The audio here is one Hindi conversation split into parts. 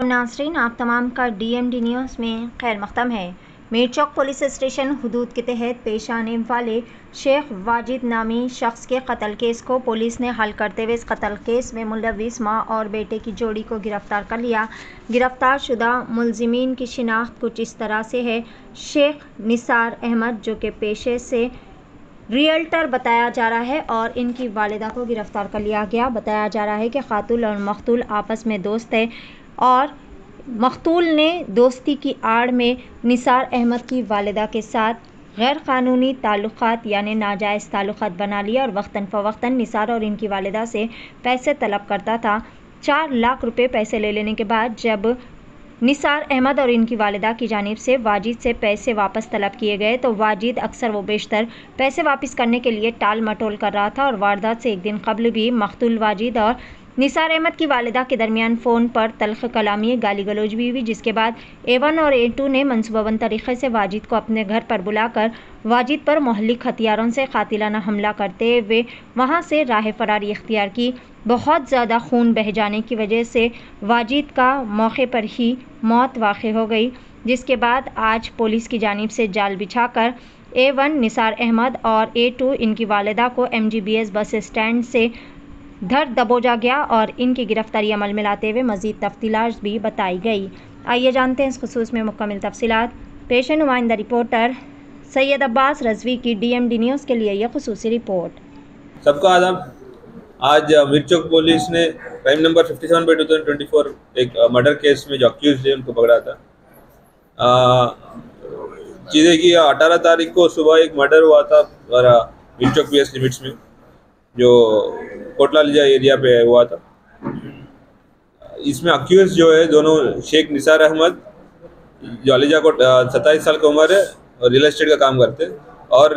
नाजरीन आप तमाम का डी एम डी न्यूज़ में खैर मकदम है। मीर चौक पुलिस स्टेशन हदूद के तहत पेश आने वाले शेख वाजिद नामी शख्स के कत्ल केस को पुलिस ने हल करते हुए इस कत्ल केस में मुलविस माँ और बेटे की जोड़ी को गिरफ़्तार कर लिया। गिरफ़्तार शुदा मुलजिमीन की शिनाख्त कुछ इस तरह से है। शेख निसार अहमद, जो कि पेशे से रियल्टर बताया जा रहा है और इनकी वालदा को गिरफ़्तार कर लिया गया। बताया जा रहा है कि खातुल और मखतूल आपस में दोस्त है। और मकतूल ने दोस्ती की आड़ में निसार अहमद की वालदा के साथ गैर कानूनी ताल्लुक़ात, यानी नाजायज़ ताल्लुक़ात बना लिया और वक्ता फ़वक्ता निसार और इनकी वालदा से पैसे तलब करता था। चार लाख रुपए पैसे ले लेने के बाद जब निसार अहमद और इनकी वालदा की जानब से वाजिद से पैसे वापस तलब किए गए तो वाजिद अक्सर व बेशतर पैसे वापस करने के लिए टाल मटोल कर रहा था और वारदात से एक दिन कबल भी मकतूल वाजिद और निसार अहमद की वालदा के दरमियान फ़ोन पर तलख कलामी गाली गलोज भी हुई, जिसके बाद ए वन और ए टू ने मनसूबाबंद तरीके से वाजिद को अपने घर पर बुलाकर वाजिद पर मोहलिक हथियारों से कातिलाना हमला करते हुए वहाँ से राह फरारी इख्तियार की। बहुत ज़्यादा खून बह जाने की वजह से वाजिद का मौके पर ही मौत वाक़ हो गई, जिसके बाद आज पुलिस की जानब से जाल बिछाकर ए वन निसार अहमद और ए टू इनकी वालदा को M G B S bus stand से धर दबोचा गया और इनकी गिरफ्तारी अमल में लाते हुए मजीद तफ्तीलात भी बताई गई। आइए जानते हैं इस खसूस में मुकम्मल तफसीत पेश नुमाइंदा रिपोर्टर सैयद अब्बास रजवी की डी एम डी न्यूज़ के लिए यह खसूस रिपोर्ट। सबका आदम आज मिर्चोक पुलिस ने crime number 57 seven by two thousand twenty four एक मर्डर केस में जो अक्यूज है उनको पकड़ा था। चीज़ें कि अठारह तारीख को सुबह एक मर्डर हुआ था मिर्चोक पी एस लिमिट्स में, जो कोटला लिजा एरिया पे हुआ था। इसमें अक्यूज जो है, दोनों शेख निसार अहमद जो अलीजा को सत्ताईस साल की उम्र है और रियल एस्टेट का काम करते और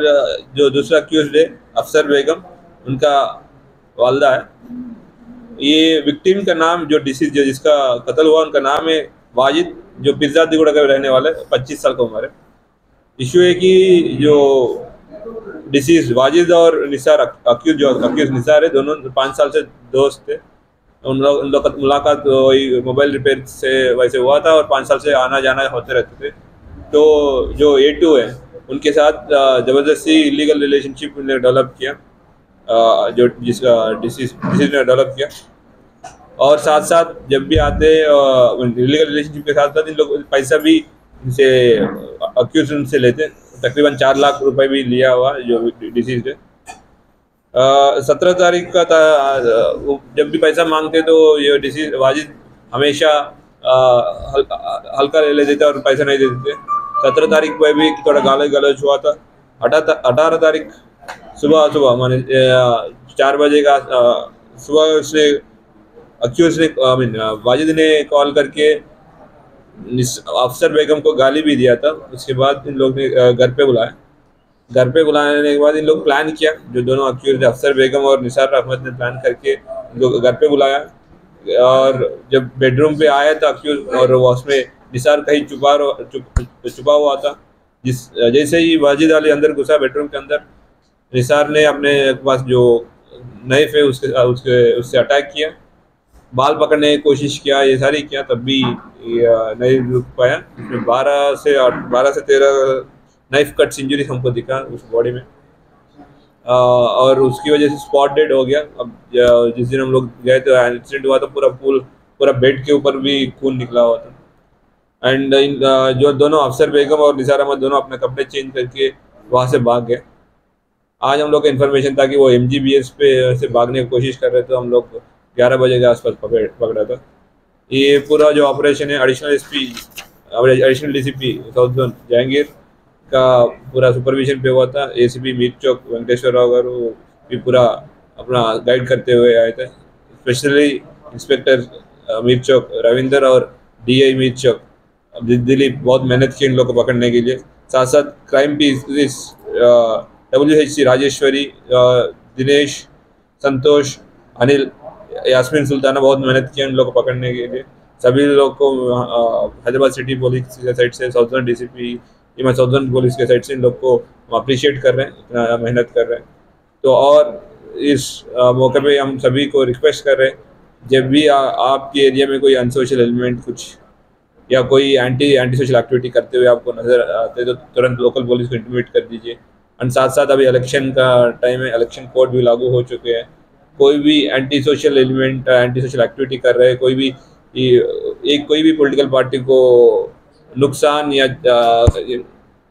जो दूसरा अक्यूज है, अफसर बेगम, उनका वालदा है। ये विक्टिम का नाम, जो डिसीज जो जिसका कत्ल हुआ, उनका नाम है वाजिद, जो पिज्जा दिगुड़ा का रहने वाले पच्चीस साल का उम्र है। इशू है कि जो डिसीज वाजिद और निसार अक्यूज जो अक्यूज निसार है, दोनों पाँच साल से दोस्त थे। उन लोग उन लोग का मुलाकात वही मोबाइल रिपेयर से वैसे हुआ था और पाँच साल से आना जाना होते रहते थे। तो जो ए टू है, उनके साथ ज़बरदस्ती इलीगल रिलेशनशिप ने डेवलप किया। जो जिसका डिसीज डिसीज ने डेवलप किया। और साथ साथ जब भी आते इलीगल रिलेशनशिप के साथ साथ इन लोग पैसा भी उनसे अक्यूज उनसे लेते। तकरीबन चार लाख रुपए भी लिया हुआ जो डिसीज है। सत्रह तारीख का था जब भी पैसा मांगते तो ये डिसीज वाजिद हमेशा हल्का ले लेते थे और पैसा नहीं देते थे। सत्रह तारीख पर भी थोड़ा गाल गलौज हुआ था। अठारह तारीख सुबह सुबह माने चार बजे का सुबह उसने अक्यूज ने आई मीन वाजिद ने कॉल करके अफसर बेगम को गाली भी दिया था। उसके बाद इन लोग ने घर पे बुलाया। घर पे बुलाने के बाद इन लोग प्लान किया जो दोनों अक्यूज अफसर बेगम और निसार अहमद ने प्लान करके इनको घर पे बुलाया। और जब बेडरूम पे आया था अक्यूज और उसमें निसार कहीं छुपा चुप, छुपा हुआ था जिस जैसे ही वाजिद अली अंदर घुसा बेडरूम के अंदर निसार ने अपने पास जो नाइफ है उसके उसके उससे अटैक किया। बाल पकड़ने की कोशिश किया ये सारी किया तब भी नहीं रुक पाया उसमें बारह से बारह से तेरह नाइफ कट इंजरी हमको दिखा उस बॉडी में। आ, और उसकी वजह से स्पॉट डेड हो गया। अब जिस दिन हम लोग गए थे एक्सीडेंट हुआ था पूरा पुल पूरा बेड के ऊपर भी खून निकला हुआ था। एंड जो दोनों अफसर बेगम और निसार अहमद दोनों अपने कपड़े चेंज करके वहाँ से भाग गए। आज हम लोग का इन्फॉर्मेशन था कि वो एमजीबीएस पे से भागने की कोशिश कर रहे थे हम लोग ग्यारह बजे के आसपास पकड़, पकड़ा था। ये पूरा जो ऑपरेशन है additional S P additional D C P south zone Jahangir का पूरा सुपरविजन पे हुआ था। A C P Mir Chowk Venkateshwar Rao garu भी पूरा अपना गाइड करते हुए आए थे। स्पेशली इंस्पेक्टर मीर चौक रविंदर और डी आई मीर चौक दिल्ली बहुत मेहनत की इन लोग को पकड़ने के लिए। साथ साथ crime P W H C Rajeshwari Dinesh Santosh Anil Yasmin Sultana बहुत मेहनत की उन लोग को पकड़ने के लिए। सभी लोग को हैदराबाद सिटी पुलिस के साइड से साउथर्न डी सी पी या साउथर्न पुलिस के साइड से इन लोग को अप्रिशिएट कर रहे हैं, इतना मेहनत कर रहे हैं। तो और इस मौके पे हम सभी को रिक्वेस्ट कर रहे हैं, जब भी आपके एरिया में कोई अनसोशल एलिमेंट कुछ, या कोई एंटी एंटी सोशल एक्टिविटी करते हुए आपको नज़र आते तो तुरंत लोकल पुलिस को इंटीमेट कर दीजिए। एंड साथ साथ अभी इलेक्शन का टाइम है इलेक्शन कोड भी लागू हो चुके हैं। कोई भी anti social element anti social activity कर रहे हैं कोई भी एक कोई भी पॉलिटिकल पार्टी को नुकसान या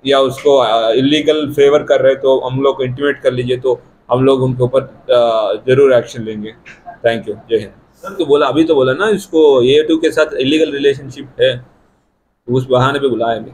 या उसको इलीगल फेवर कर रहे तो हम लोग को इंटीमेट कर लीजिए तो हम लोग उनके ऊपर ज़रूर एक्शन लेंगे। थैंक यू जय हिंद। सर तो बोला, अभी तो बोला ना इसको ए टू के साथ इलीगल रिलेशनशिप है, उस बहाने पे बुलाया नहीं